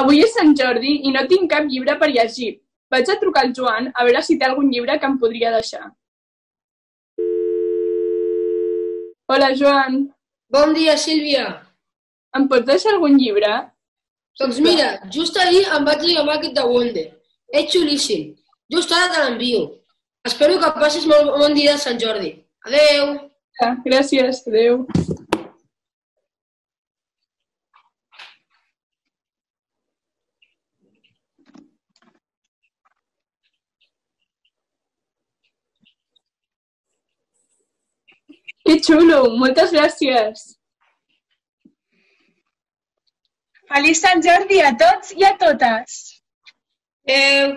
Avui és Sant Jordi i no tinc cap llibre per llegir. Vaig a trucar al Joan a veure si té algun llibre que em podria deixar. Hola, Joan. Bon dia, Sílvia. Em pots deixar algun llibre? Doncs mira, just ahir em vaig amb aquest de Wonder. És xulíssim. Just ara te l'envio. Espero que passis molt bon dia de Sant Jordi. Adeu. Ah, gràcies, adeu. Que xulo! Moltes gràcies! Feliç Sant Jordi a tots i a totes! Adeu.